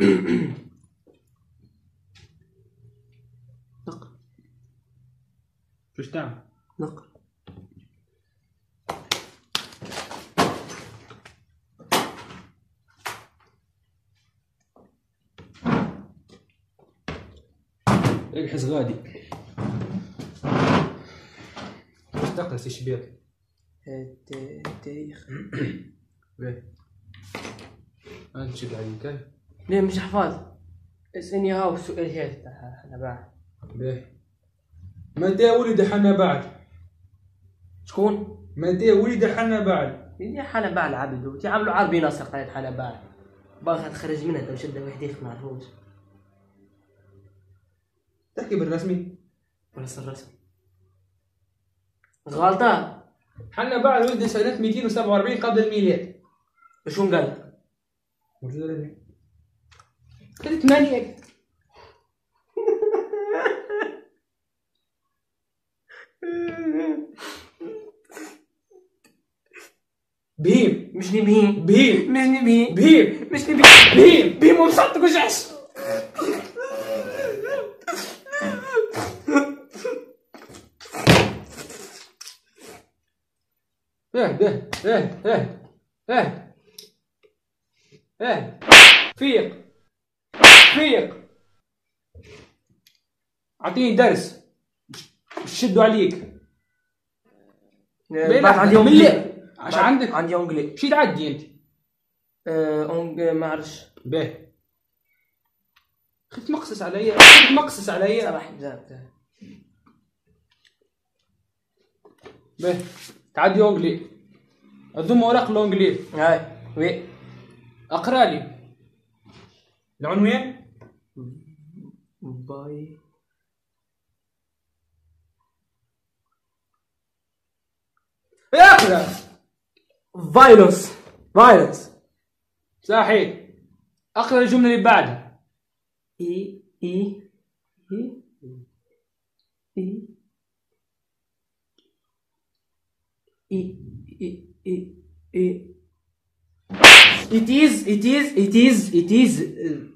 نقر شوش تعمل؟ نقر اجحس غادي واش تقرا شبيط تاريخ باهي انت شد عليك ليه مش حفاظ. اسألني هاو السؤال هذا. أنا بعد. باهي متى ولد حنا بعد؟ شكون؟ متى ولد حنا بعد؟ يا حنا باع العبد تعملوا عربي ناصر قناة حنا باع باغي تخرج منها تو شده وحديك ما نعرفوش تحكي بالرسمي. بس الرسم غلطان حنا بعد ولد سنة 247 قبل الميلاد. شكون قال؟ لك؟ كنت 8 بيم مش نبيم بيم مش نبيم بيم مش نبيم بيم بيم ومسطك وجعش اهد اهد اهد اهد اهد فيق. فيق أعطيني درس. شدوا عليك. بعد عندي أونجلي. عشان عندك. عندي أونجلي. شي تعدي أنت؟ آه، أونج- آه، ما عرفش باهي خفت مقصص عليا خفت مقصص عليا سامح بزاف باهي تعدي أونجلي. اضم ورق الأونجلي. هاي وي. أقرأ لي. العنوان؟ باي اقرا فايلوس. فايلوس. صحيح أقرأ الجملة اللي بعدها. إي إي إي إي إي إي إي إي. It is, it is, it is, it is. The,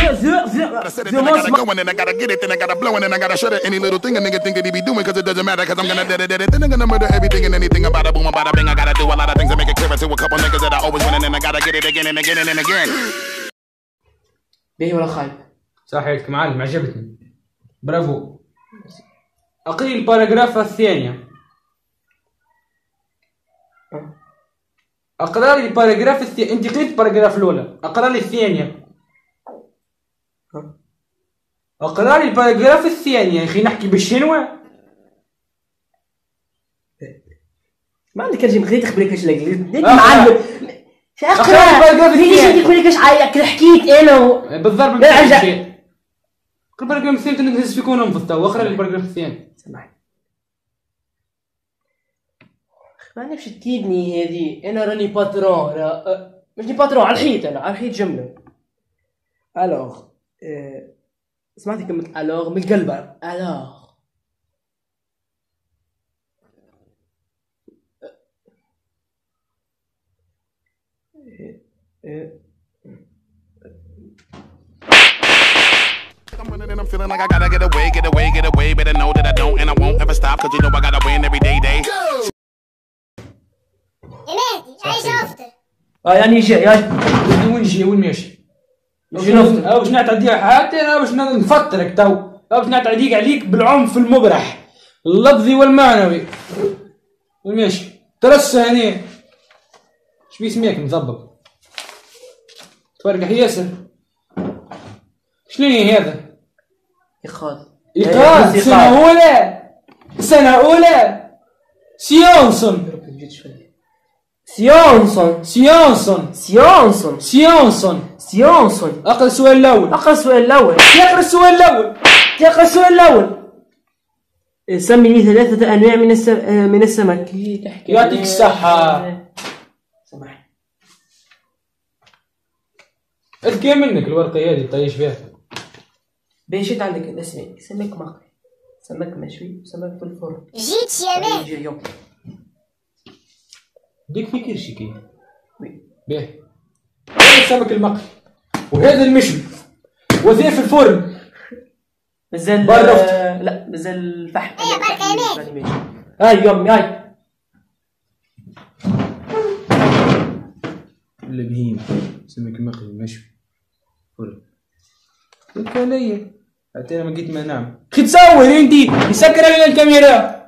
I said it, then I gotta go, and I gotta get it, then I gotta blow, and then I gotta shut it. Any little thing a nigga think that he be doing, cause it doesn't matter, cause I'm gonna dead it, dead it. Then I'm gonna murder everything and anything about a boom, about a bing. I gotta do a lot of things to make it clear to a couple niggas that I always win, and then I gotta get it again and again and again. باهي ولا خايب صحيح معلم عجبتني برافو اقري ال paragraphe الثانية اقرا لي ال paragraphe الثانية انت قريت ال paragraphe الاولى اقرا لي الثانية اقرا لي ال paragraphe الثاني يا أخي نحكي بالشنوة ما عندك كرجي مخلي تخبرني كاش الانجليزي آه. معلم أقرأ. الباراجراف الثاني يقول لك اش حكيت إيه أنا إيه، بالضرب الباراجراف الثاني تنقز في كونهم في التو أقرأ لي الباراجراف الثاني سامحني. ما نفش تكيدني هذه. أنا راني باترون. أه، مش باترون على الحيط أنا على الحيط جمله الوغ سمعتي كلمة الوغ من القلب الوغ I'm running and I'm feeling like I gotta get away, get away, get away. Better know that I don't and I won't ever stop, cause you know I gotta win every day, day. يا مهدي عايش افطر آه يعني جاي يا وين جي وين ماشي أو باش نعتدي حتى أنا باش نفطرك تو. باش نعتديك عليك بالعنف المبرح اللفظي والمعنوي. ماشي ترس هني. شبي اسميك مضبط تفرقح ياسر شنو هذا؟ إيقاظ. إيقاظ. سنة أولى. سنة أولى. سيونسون. سيونسون سيونسون سيونسون سيونسون سيونسون أقرأ السؤال الأول. أقرأ السؤال الأول. اقرا السؤال الأول. تقرا السؤال الأول. سمي لي ثلاثة أنواع من الس... من السمك. تحكي. يعطيك الصحة. سمح. أذكى منك الورقة هذه طيش فيها. بيشيت عندك سمك مقلي سمك مشوي سمك في الفرن جيت يا يوم ديك في كرشي كي وي. باهي هذا السمك المقلي وهذا المشوي وذا في الفرن. آه، لا نزل الفحم. إيه، الأنيميشن. هاي يومي هاي. ولا بهيم سمك مقلي مشوي فل قلت علي حتى أنا ما قلت ما نعم. خي تصور انت مسكر على الكاميرا.